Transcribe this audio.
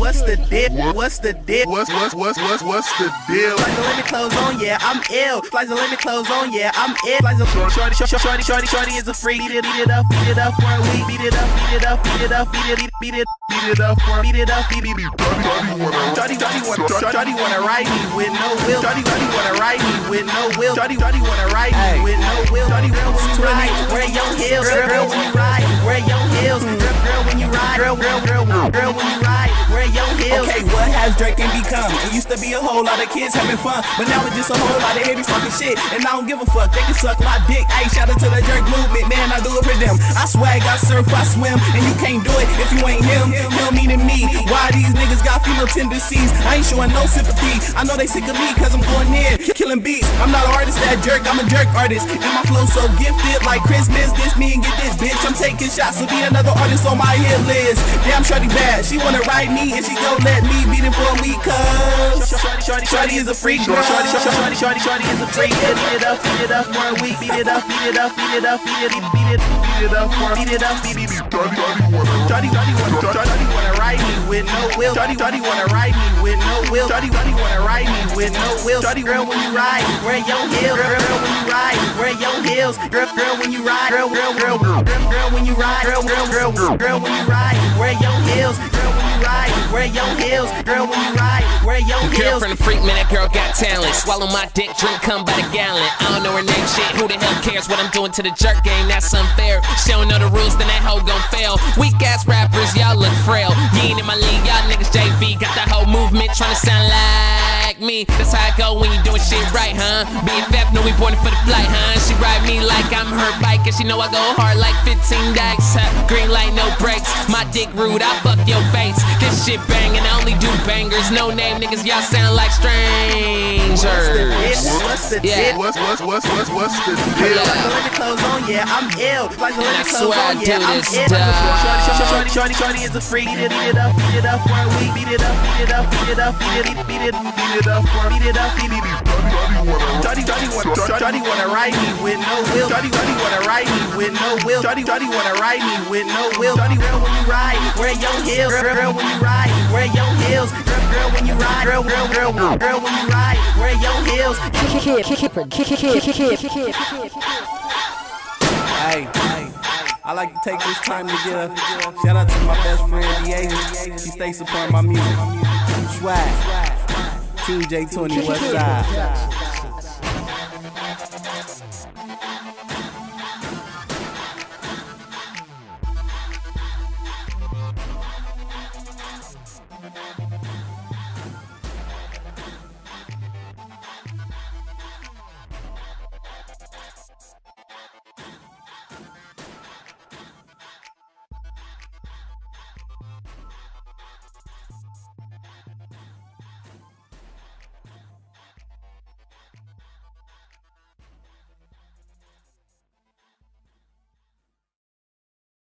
What's the deal? What's the deal? What's what's what's what's what's the deal? Flies let me clothes on, yeah, I'm ill. Flies let me clothes on, yeah, I'm ill. Flies shorty, shorty, shorty, shorty, shorty, shorty is a freak. Beat it, beat it up, beat it up for a week. Beat it up, beat it up, beat it up, beat it, beat it, beat it up for, beat it up, beat it, beat it. Shorty, shorty wanna, shorty wanna ride me with no will. Shorty, shorty wanna ride me with no will. Shorty, shorty wanna ride me with no will. Shorty, girl, when you ride, wear your heels. Girl, when you ride, wear your heels. Okay, what has Drake become? It used to be a whole lot of kids having fun, but now it's just a whole lot of heavy talking shit. And I don't give a fuck, they can suck my dick. Hey, shout out to the jerk movement, man, I do it for them. I swag, I surf, I swim, and you can't do it if you ain't him. Him meaning me. Why these niggas got female tendencies? I ain't showing no sympathy. I know they sick of me, cause I'm going in, killing beats. I'm not an artist that jerk, I'm a jerk artist. And my flow so gifted, like Christmas, this me and get this bitch. I'm taking shots to be another artist on my hit list. Damn, shorty bad, she wanna ride me, and she gon' let me beat it for a week, cause Shorty, shorty, shorty is a freak. Shorty, shorty, shorty, shorty, shorty is a freak. Beat it up, beat it up for a week. Beat it up, beat it up, beat it up, beat it, beat it, beat it up for, beat it up, beat it. up. Shorty, shorty wanna, shorty wanna ride me with no will. Shorty, shorty wanna ride me with no will. Shorty, shorty wanna ride me with no will. Shorty, girl, when you ride, wear your heels. Girl, girl, when you ride, wear your heels. Girl, girl, when you ride, girl, girl, girl, girl, girl, when you ride, girl, girl, girl, girl, when you ride, wear your heels. Girl, wear your heels. Girl, when you ride, wear your heels. Girlfriend a freak, man, that girl got talent. Swallow my dick, drink, come by the gallon. I don't know her name, shit. Who the hell cares what I'm doing to the jerk game? That's unfair. She don't know the rules, then that hoe gon' fail. Weak ass rappers, y'all look frail. You ain't in my league, y'all niggas JV. Got the whole movement trying to sound like me. That's how I go when you doing shit right, huh? BFF know we born for the flight, huh? She ride me like I'm her bike, and she know I go hard like 15 dikes. Huh? Green light, no brakes. My dick rude, I fuck your face. This shit banging, I only do bangers. No name niggas, y'all sound like strangers. What's the Yeah. deal? What's what's what's what's what's the deal? Yeah. Flies let me clothes on, oh yeah, I'm ill. Flies And I let me clothes swear oh I on, yeah, do I'm this ill. stuff. Shorty, shorty, shorty, shorty, shorty is a freak. Beat it, beat it up, beat it up for a week. Beat it up, beat it up, beat it up, beat it, beat it, beat it up for, beat it up, it, beat it. Shorty, shorty wanna, shorty wanna ride me with no will. Shorty, shorty wanna ride me with no will. Shorty, shorty wanna ride me with no will. Shorty, girl, when you ride, wear your heels. Girl, girl, when you ride, wear your heels. Girl, girl, when you ride, girl, girl, girl, girl, when you ride, wear your heels. Hey, I like to take this time to give shout out to my best friend Diego. She stays supporting my music. Swag. Team J20 West Side.